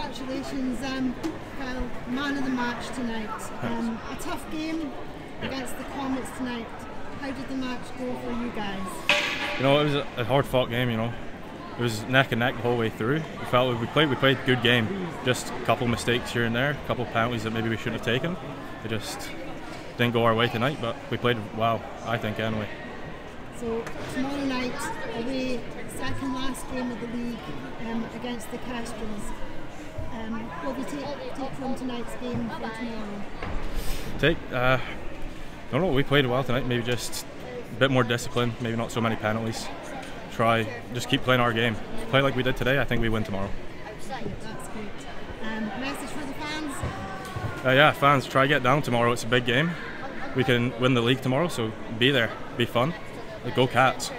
congratulations, um, Kyle, man of the match tonight. Um, a tough game against the Comets tonight. How did the match go for you guys? You know, it was a hard fought game, you know. It was neck and neck the whole way through. We felt we played we played a good game. Just a couple mistakes here and there, a couple penalties that maybe we shouldn't have taken. It just didn't go our way tonight, but we played well, I think anyway. So tomorrow night, away, second last game of the league um, against the Kestrels. Um, what you take, take from tonight's game for tomorrow? Take, uh, I don't know, we played well tonight, maybe just a bit more discipline, maybe not so many penalties. Try, just keep playing our game. Play like we did today, I think we win tomorrow. That's great. Um, message for the fans? Uh, yeah, fans, try get down tomorrow. It's a big game. We can win the league tomorrow, so be there, be fun. Go Cats.